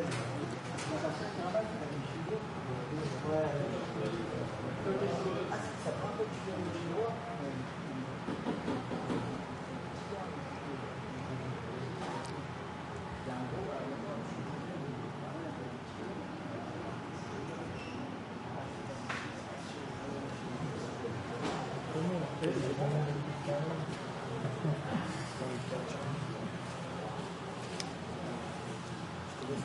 Ouais.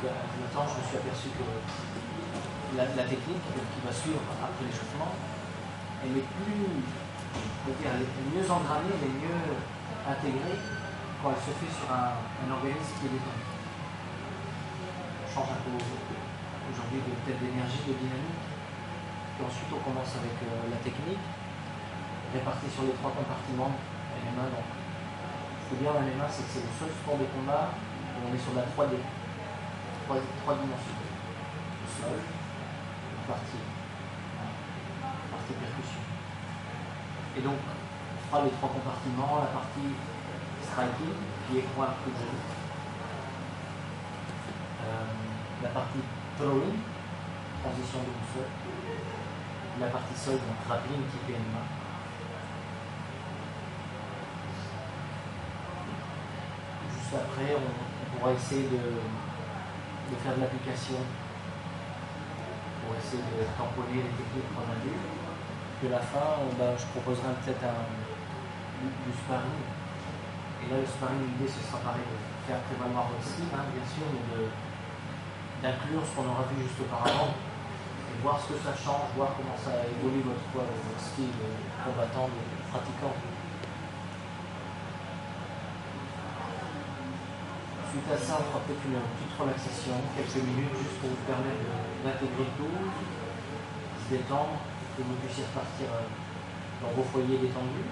Temps, je me suis aperçu que la, technique qui va suivre après l'échauffement, elle est plus, mieux engranée, elle est mieux intégrée quand elle se fait sur un, organisme qui est détendu. On change un peu aujourd'hui de tête d'énergie, de dynamique. Ensuite, on commence avec euh, la technique, répartie sur les trois compartiments MMA. Donc, ce qui est bien en MMA, c'est que c'est le seul sport de combat où on est sur la 3D, trois, dimensions. Le sol, la partie, la partie percussion. Et donc, on fera les trois compartiments, la partie striking, qui est point coup de la partie throwing, transition de sol. La partie sol, donc grappling, qui est MMA. Juste après, on, pourra essayer de, faire de l'application essayer de tamponner les techniques qu'on a vues. Puis à la fin, ben, je proposerai peut-être du, sparring. Et là, le sparring, l'idée, ce sera pareil, de faire prévaloir style, hein, bien sûr, mais d'inclure ce qu'on aura vu juste auparavant et voir ce que ça change, voir comment ça évolue votre, votre style combattant, de pratiquant. Suite à ça, on fera peut-être une petite relaxation, quelques minutes, juste pour vous permettre d'intégrer tout, se détendre, que vous puissiez repartir euh, dans vos foyers détendus.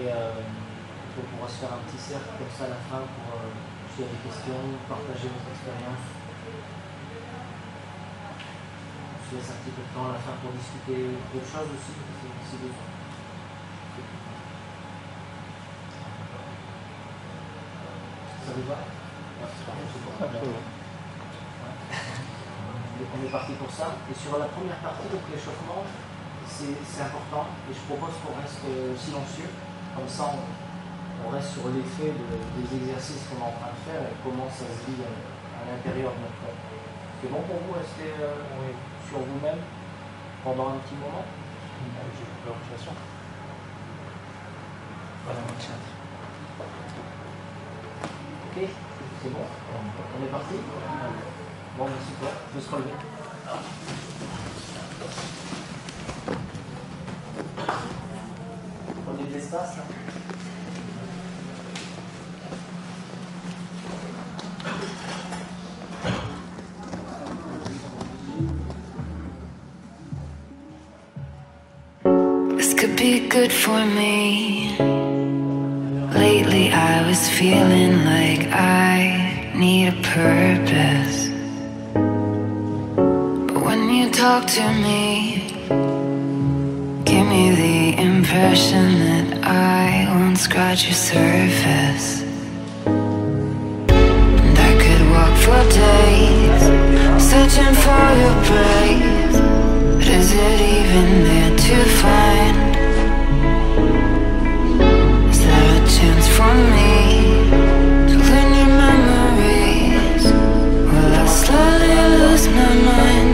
Et euh, on pourra se faire un petit cercle comme ça à la fin pour, euh, s'il y a des questions, partager votre expérience. On se laisse un petit peu de temps à la fin pour discuter d'autres choses aussi, si besoin. Ça vous va On est parti pour ça. Et sur la première partie, donc l'échauffement, c'est important. Et je propose qu'on reste silencieux. Comme ça, on, reste sur l'effet des exercices qu'on est en train de faire et comment ça se vit à, l'intérieur de notre corps. C'est bon pour vous rester euh, sur vous-même pendant un petit moment? J'ai l'orientation. Voilà, Ok, c'est bon On est parti Bon, ben super, je vais se relever. This could be good for me. Lately, I was feeling like I need a purpose. But when you talk to me, give me the impression that I won't scratch your surface. And I could walk for days, searching for your praise. But is it even there to find? Chance for me to learn your memories? Will I slowly lose my mind?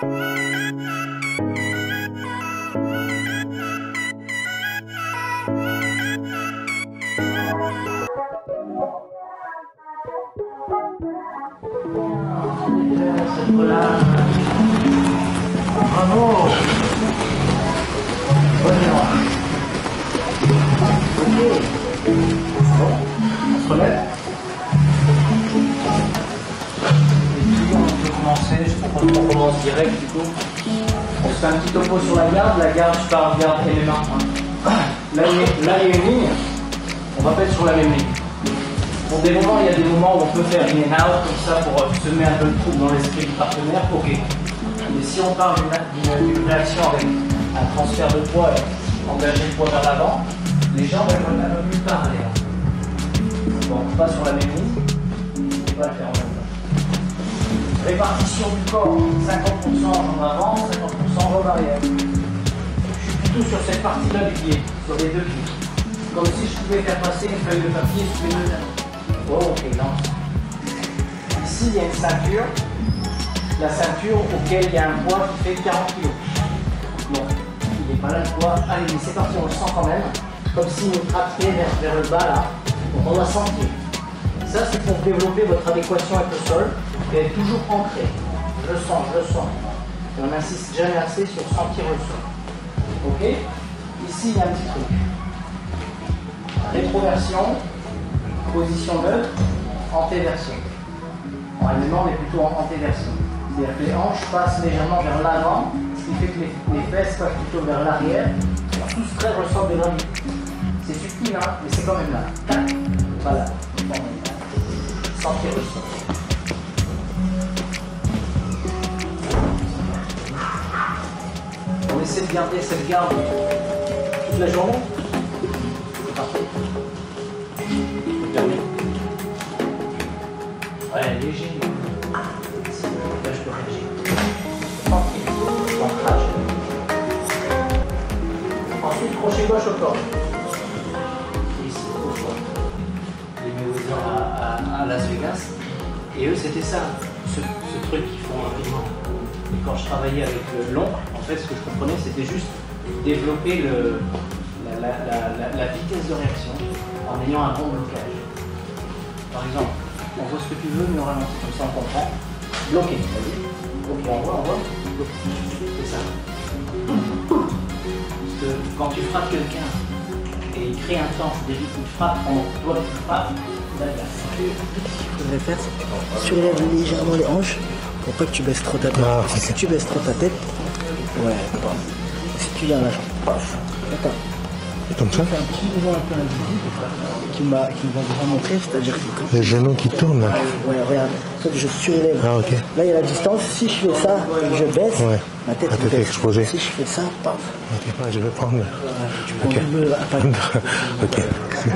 Música On se fait un petit topo sur la garde. La garde, je parle garde MMA. hein. Là, là, il y a une ligne. On va pas être sur la même ligne. Pour des moments, il y a des moments où on peut faire and out comme ça pour euh, semer un peu le trouble dans l'esprit du partenaire, ok. Mais si on parle d'une- réaction avec un transfert de poids et engager le poids vers l'avant, les jambes elles vont un peu plus parler. hein. Bon, pas sur la même ligne, on va le faire. Répartition du corps, 50% jambes avant, 50% jambes arrière. Je suis plutôt sur cette partie-là du pied, sur les deux pieds. Comme si je pouvais faire passer une feuille de papier sur les deux anneaux. Oh, ok, lance. Ici, il y a une ceinture. La ceinture auquel il y a un poids qui fait 40 kg. Bon, il n'est pas là le poids. Allez, c'est parti, on le sent quand même. Comme s'il nous trappait vers, vers le bas là. Donc on va sentir. Ça, c'est pour développer votre adéquation avec le sol être toujours ancré. Je sens, je sens. Et on n'insiste jamais assez sur sentir le sol. Ok? Ici, il y a un petit truc. Rétroversion, position neutre, antéversion. Normalement, on est plutôt en antéversion. C'est-à-dire que les hanches passent légèrement vers l'avant, ce qui fait que les, fesses passent plutôt vers l'arrière. Et Soustrait ressort de gravité. C'est subtil, hein, mais c'est quand même là. Voilà. Sentir le sol. Essaie de garder cette garde toute la journée. C'est parfait. Je permets. Ouais, léger. Là, je peux réagir. Tranquille. Ancrage. Ensuite, crochet gauche au corps. Ici, au. Les Mayweather à, à- à Las Vegas. Et eux, c'était ça, ce, ce truc qu'ils font rapidement. Quand je travaillais avec euh, l'oncle, en fait, ce que je comprenais, c'était juste développer le, la, vitesse de réaction en ayant un bon blocage. Par exemple, on voit ce que tu veux, mais on ralentit, comme ça on comprend. Bloqué, vas-y. Ok, on voit, on voit. C'est ça. Parce que quand tu frappes quelqu'un et il crée un temps, c'est-à-dire qu'il frappe pendant que tu frappes, là, a Ce qu'il faudrait faire, c'est que tu légèrement les hanches pour pas que tu baisses trop ta tête. Ah. Si tu baisses trop ta tête, ouais, paf. Si tu viens jambe, paf. Attends, Comme ça fais un petit mouvement un peu invisible qui m'a qui m'a vraiment montré, c'est-à-dire que Les genoux qui tournent là. Ouais, regarde, je surélève. Ah, ok. Là, il y a la distance. Si je fais ça, je baisse, Ouais. ma tête, elle tête est exposée. Si je fais ça, paf. Ok, ouais, je vais prendre. À pas- ok.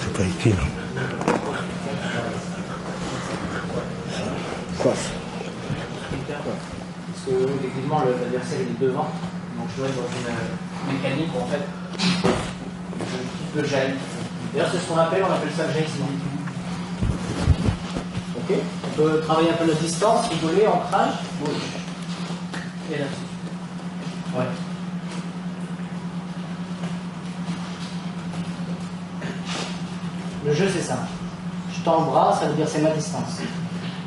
C'est pas utile. Parce que effectivement l'adversaire est devant, donc je dois être dans une euh, mécanique en fait le jaillit. D'ailleurs c'est ce qu'on appelle, on appelle ça jaillissement. Ok On peut travailler un peu notre distance, rigoler, ancrage, gauche. Et là-dessus. Ouais. Le jeu c'est ça. Je bras, ça veut dire c'est ma distance.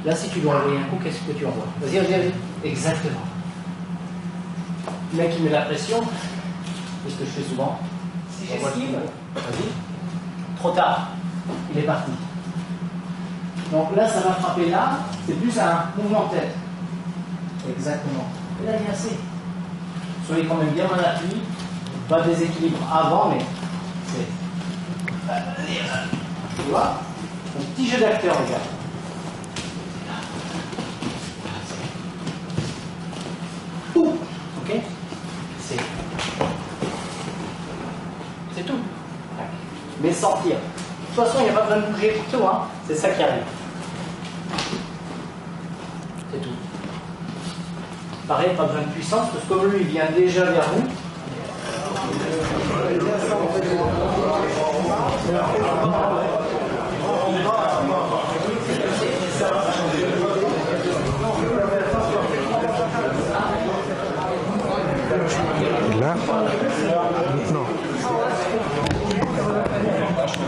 Là, si tu dois envoyer un coup, qu'est-ce que tu envoies Vas-y, vas-y, vas-y. Exactement. Le mec, il met la pression. C'est ce que je fais souvent. Si j'esquive, vas-y. Trop tard. Il est parti. Donc là, ça va frapper là. C'est plus un mouvement de tête. Exactement. Et là, il y a assez. Soyez quand même bien dans l'appui. Pas de déséquilibre avant, mais c'est. Tu vois Un petit jeu d'acteur, les gars. Ouh. Ok C'est. C'est tout. De toute façon, il n'y a pas besoin de bouger pour tout, hein. C'est ça qui arrive. C'est tout. Pareil, pas besoin de puissance, parce que comme lui, il vient déjà vers vous. Là Non.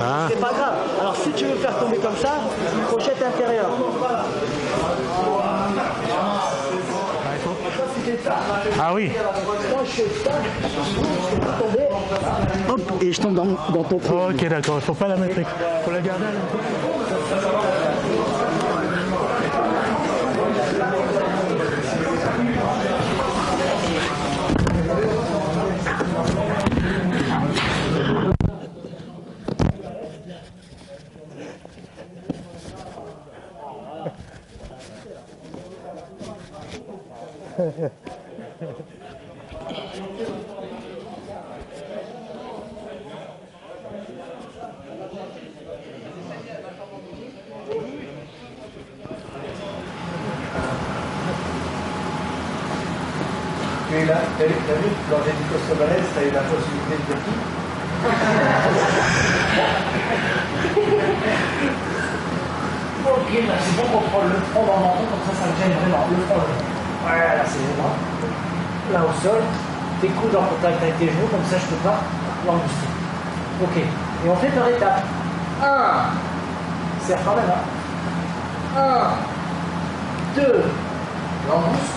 Ah. C'est pas grave. Alors si tu veux faire tomber comme ça, pochette intérieure. Ah oui. Quand je fais ça, je fais tomber, hop, et je tombe dans, dans ton trou. ok, d'accord. Il faut pas la mettre. Il faut la garder à Et là, t'as vu, t'as vu, dit Costa Valès, t'as eu la possibilité de qui Ok, c'est bon qu'on prend le front dans le menton, comme ça ça me gêne vraiment. Le front, front. Voilà, c'est bon. Là au sol, tes coudes en contact avec tes genoux, comme ça je peux pas l'embouster. Ok, et on fait par étapes. 1, serre quand même, hein. 1, 2, l'embouste.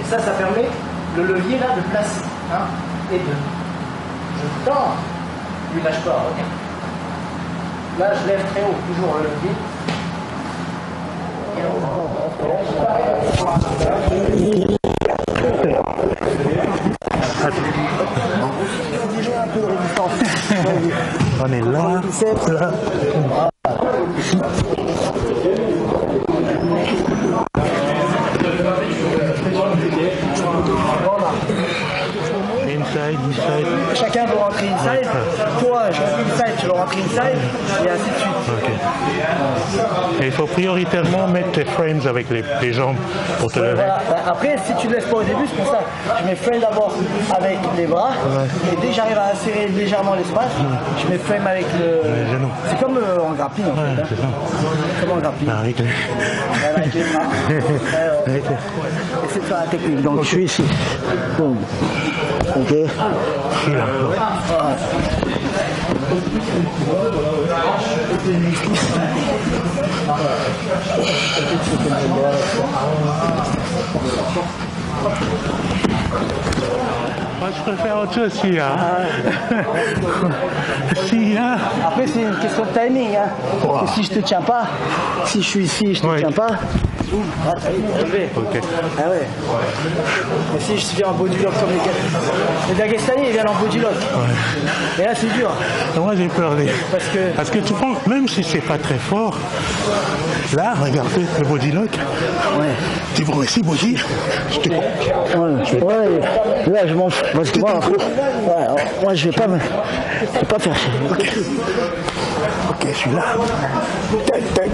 Et ça, ça permet le levier là de placer. 1 et 2. Je tends. Lui lâche pas, regarde. Là, je lève très haut, toujours le levier. un peu de résistance. On est là. Là. Inside, inside. Chacun veut rentrer inside. Toi, je rentre inside, tu rentrer inside, et ainsi de suite. Ok. Et il faut prioritairement mettre tes frames avec les, les jambes pour te lever. Voilà. Ben, Après, si tu ne laisses pas au début, c'est pour ça. Je mets frame d'abord avec les bras. Et dès que j'arrive à insérer légèrement l'espace, je mets frame avec le. Les genoux. C'est comme euh, en grappling en fait. hein. c'est. Comme en grappling. Ah, Avec les... Avec les bras. Ouais, ouais. avec les- Essaie de faire la technique. Donc je suis ici. Boum. Ok. Ici, là. Moi, je préfère autre chose s'il y a. S'il y a. Après, c'est une question de timing. Hein. Parce que si je te tiens pas, si je suis ici et je te Ouais. tiens pas, ah, ça y est. Ah ouais. Mais si je viens en body lock comme les. Les Dagestani, ils viennent en body lock. Et là, c'est dur. Moi, j'ai peur des. Parce que Parce que tu prends, même si c'est pas très fort, là, regardez le body lock. Ouais. Tu prends ici, body, je te Ouais, ouais, là je m'en fous. Parce que moi, ouais, moi je vais pas me. Je vais pas faire chier. Ok, je suis là. Tac, tac.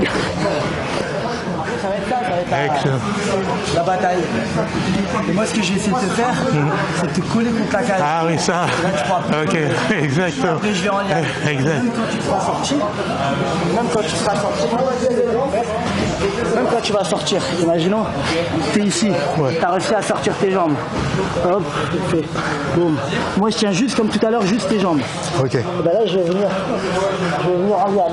Excellent. la bataille. Et moi ce que j'ai essayé de te faire, c'est de te coller contre la cage. Ah oui, ça. Là, tu plus Ok, exactement. Après je vais en lien. Exact. Même quand tu seras sorti, même quand tu seras sorti, même quand tu vas sortir, imaginons, tu es ici, Ouais. tu as réussi à sortir tes jambes. Hop, boum. Moi je tiens juste comme tout à l'heure, juste tes jambes. Ok. Et ben là je vais venir, je vais venir en.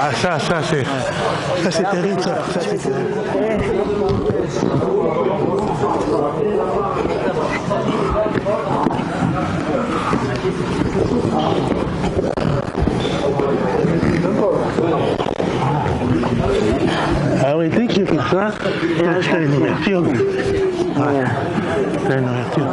Ah, ça, ça, c'est. Ça, c'est terrible, ça. Ça, c'est terrible. Ah oui, dès que j'ai fait ça, là, je fais une ouverture. Ouais. Je fais une ouverture.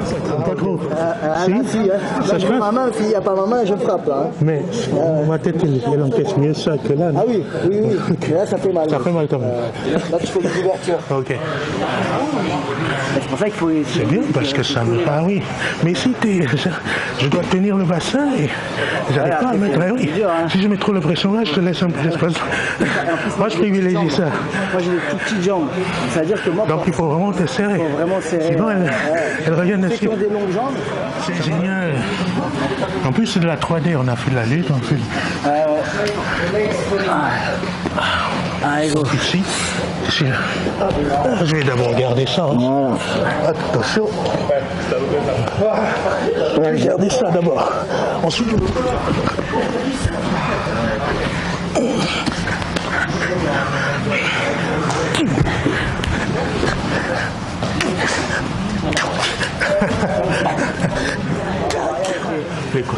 tu. Tu. Pas trop. Ah, Si là, si, hein. Ça Là, se je mets passe ma main, s'il n'y a pas ma main, je frappe, là. hein. Mais ma tête, elle, elle encaisse mieux ça que là. Ah oui, oui, oui. Mais là, ça fait mal. Ça fait mal quand même. Euh, là, tu fais une couverture. Ok. C'est pour ça qu'il faut... C'est bien parce que ça me. Ah oui. Mais si t'es. Je, dois tenir le bassin et j'arrive pas à mettre. Ah oui. hein. Si je mets trop la pression là, je te laisse un peu d'espace. Moi, je privilégie ça. Moi, j'ai des toutes petites jambes. C'est-à-dire que moi, Donc il faut vraiment te serrer. faut vraiment serrer. Sinon, elles, Ouais. elles reviennent des longues jambes, C'est génial. En plus, c'est de la 3D. On a fait de la lutte. On fait ah, ici. ici là. Ah, Je vais d'abord garder ça. hein. Voilà. Attention. Je vais garder ça d'abord. Ensuite,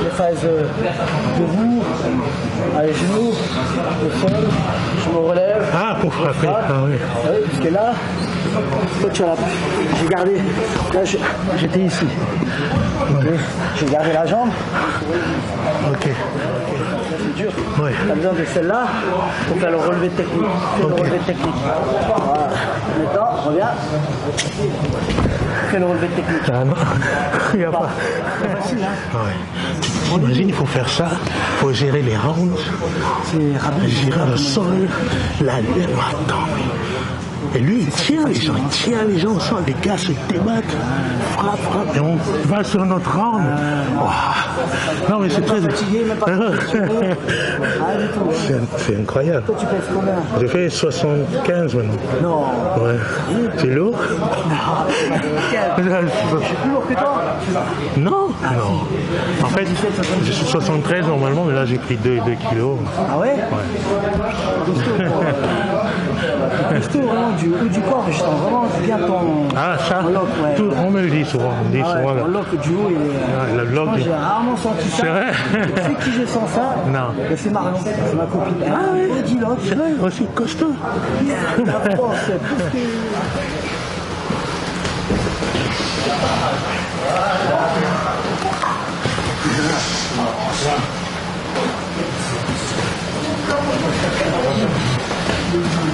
les phases euh, debout, à les genoux, au sol, je me relève. Ah, pour frapper. Ah oui. Oui, parce que là, toi tu as la... J'ai gardé, là j'étais ici. J'ai gardé la jambe, Ok. c'est dur. Ouais. Tu as besoin de celle-là pour faire le relevé technique. Le relevé technique. Voilà. Maintenant, reviens. Fais le relevé technique. Ah non, il n'y a pas. C'est facile, hein Ouais. Imagine, il faut faire ça, il faut gérer les rounds, gérer le sol, la lutte. Attends, mais- Et lui, il tient les gens, il tient les gens au sol. Les gars se débattent, frappe, frappe, et on va sur notre. Waouh. Non, mais c'est très. C'est incroyable. Toi, tu pèses combien J'ai fait 75 maintenant. Non. Ouais. C'est lourd Plus lourd que toi Non, non. En fait, je suis 73 normalement, mais là j'ai pris 2, 2 kilos. Ah ouais Costaud, vraiment, du haut du corps, je sens vraiment bien ton... Ah, ça, ton lock, ouais. tout- on me le dit souvent. On dit Ah ouais, ton lock du haut, il est... Ah, le lock, Moi, il- j'ai rarement senti ça. C'est vrai? Sais qui je sens ça? Non. C'est Marion, c'est ma copine. Ah ouais Body lock. C'est vrai, aussi costaud. La force, ce que-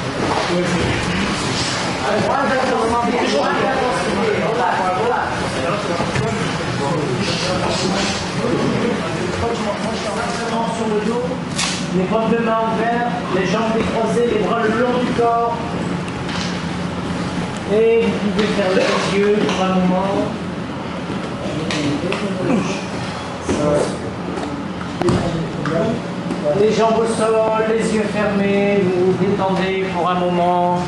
les paumes de main ouvertes, les jambes décroisées, les bras le long du corps. Et vous pouvez faire les yeux pour un moment. Les jambes au sol, les yeux fermés, vous vous détendez pour un moment.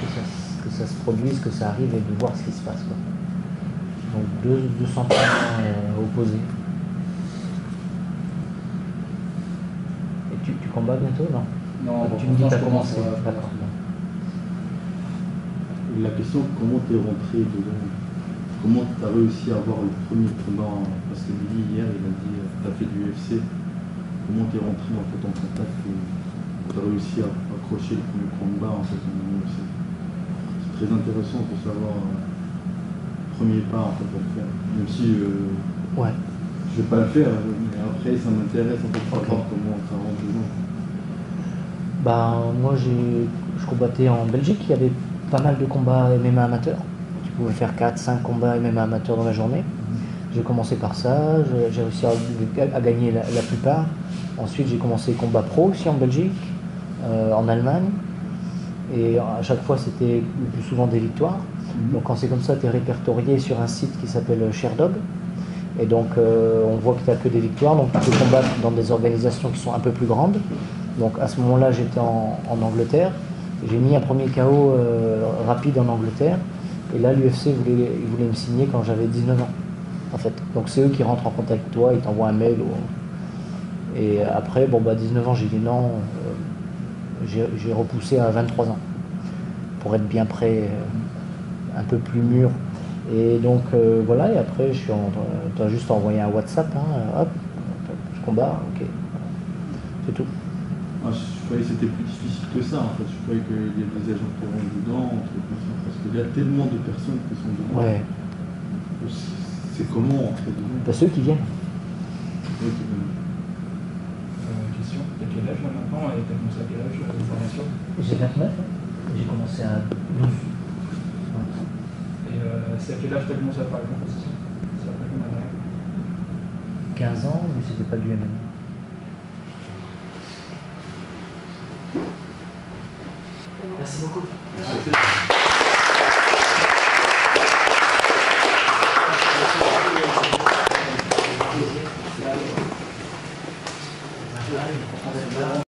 que ça, se- que ça se produise, que ça arrive et de voir ce qui se passe. Quoi. Donc deux, deux sentiments euh, opposés. Et tu, tu combats bientôt, non? Non, Tu bon, me dis que tu as commencé. je D'accord. La question, comment t'es rentré dedans? Comment t'as réussi à avoir le premier combat Parce que Billy, hier, il a dit, euh, t'as fait du UFC. Comment t'es rentré en fait en contact et t'as réussi à accrocher le premier combat en fait en UFC C'est très intéressant pour savoir euh, le premier pas en fait à le faire. Même si euh, Ouais. je vais pas le faire, mais après ça m'intéresse en fait de savoir comment ça rentre dedans. Bah, moi, je combattais en Belgique. Il y avait pas mal de combats MMA amateurs. Tu pouvais faire 4-5 combats MMA amateurs dans la journée. J'ai commencé par ça. J'ai, réussi à, à gagner la, la plupart. Ensuite, j'ai commencé combat pro aussi en Belgique, euh, en Allemagne. Et à chaque fois, c'était le plus souvent des victoires. Donc, quand c'est comme ça, tu es répertorié sur un site qui s'appelle Sherdog. Et donc, euh, on voit que tu n'as que des victoires. Donc, tu peux combattre dans des organisations qui sont un peu plus grandes. Donc, à ce moment-là, j'étais en, en Angleterre. J'ai mis un premier KO euh, rapide en Angleterre. Et là, l'UFC voulait, il voulait me signer quand j'avais 19 ans. En fait. Donc, c'est eux qui rentrent en contact avec toi. Ils t'envoient un mail. Et après, bon, bah, 19 ans, j'ai dit non. euh, j'ai repoussé à 23 ans. Pour être bien prêt, euh, un peu plus mûr. Et donc euh, voilà, et après je as juste envoyé un WhatsApp, hein, hop, combat, ok. C'est tout. Je croyais que c'était plus difficile que ça en fait. Je croyais qu'il y a des agents qui rentrent dedans, ça, parce qu'il y a tellement de personnes qui sont dedans. Ouais. C'est- comment entrer dedans Bah, ceux qui viennent. Ouais, c'est bon. Euh, question, t'as quel âge là maintenant et t'as commencé à quel âge euh, les formations J'ai 29, hein. j'ai commencé à 12. Et euh, c'est à quel âge t'as commencé à faire la compétition C'est après combien d'années? 15 ans, mais c'était pas du MMA. Merci beaucoup. C'était-